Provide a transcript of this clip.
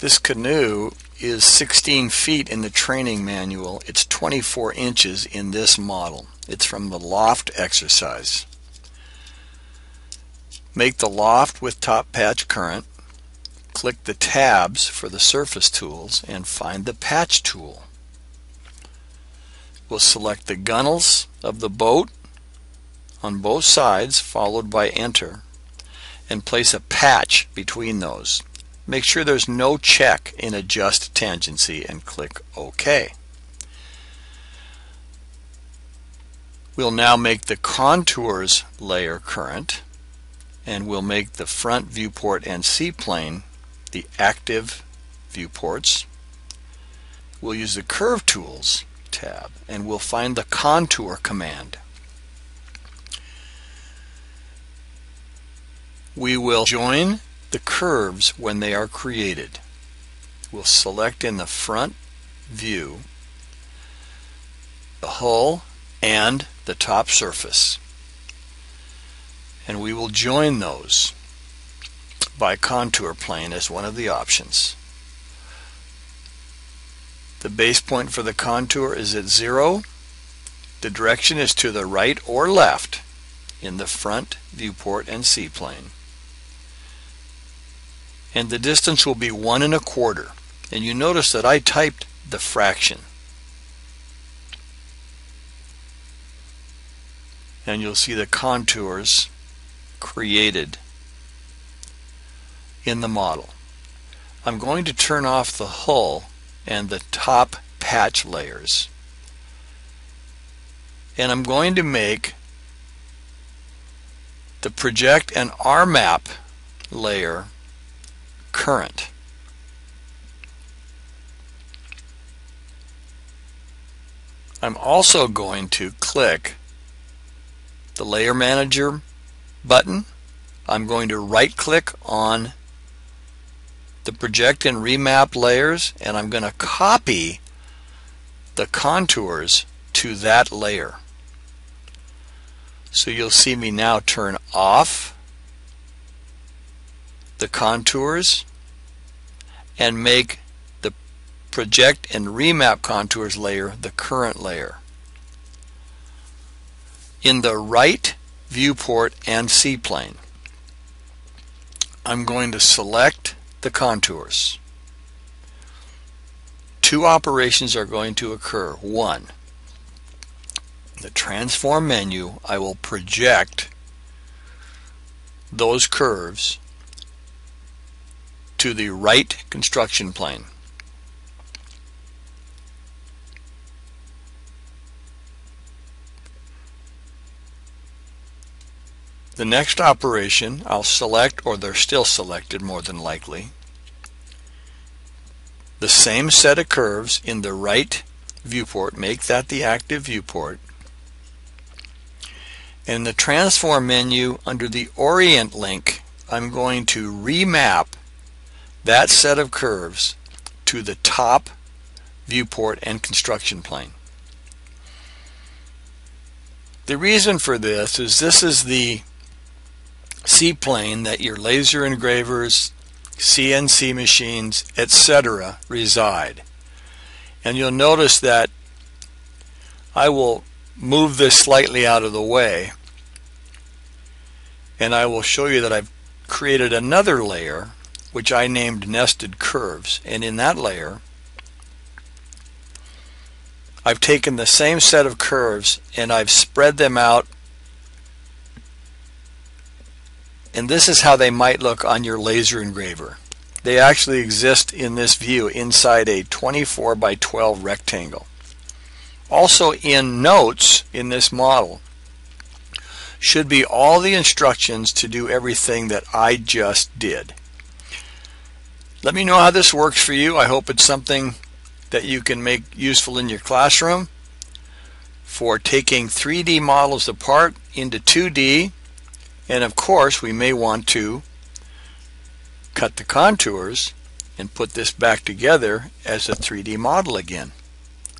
This canoe is 16 feet in the training manual. It's 24 inches in this model. It's from the loft exercise. Make the loft with top patch current. Click the tabs for the surface tools and find the patch tool. We'll select the gunnels of the boat on both sides followed by enter and place a patch between those. Make sure there's no check in Adjust Tangency and click OK. We'll now make the contours layer current and we'll make the front viewport and C-plane the active viewports. We'll use the Curve Tools tab and we'll find the Contour command. We will join the curves when they are created. We'll select in the front view the hull and the top surface. And we will join those by contour plane as one of the options. The base point for the contour is at zero. The direction is to the right or left in the front viewport and C-plane and the distance will be one and a quarter. And you notice that I typed the fraction. And you'll see the contours created in the model. I'm going to turn off the hull and the top patch layers. And I'm going to make the project and remap layer current. I'm also going to click the Layer Manager button. I'm going to right click on the project and remap layers and I'm going to copy the contours to that layer. So you'll see me now turn off the contours and make the project and remap contours layer the current layer. In the right viewport and C-plane, I'm going to select the contours. Two operations are going to occur. One, the transform menu, I will project those curves to the right construction plane. The next operation, I'll select, or they're still selected more than likely, the same set of curves in the right viewport, make that the active viewport. In the transform menu under the orient link, I'm going to remap that set of curves to the top viewport and construction plane. The reason for this is this is the C-plane that your laser engravers, CNC machines, etc. reside. And you'll notice that I will move this slightly out of the way and I will show you that I've created another layer which I named nested curves. And in that layer, I've taken the same set of curves and I've spread them out. And this is how they might look on your laser engraver. They actually exist in this view inside a 24 by 12 rectangle. Also in notes in this model should be all the instructions to do everything that I just did. Let me know how this works for you. I hope it's something that you can make useful in your classroom for taking 3D models apart into 2D. And of course, we may want to cut the contours and put this back together as a 3D model again.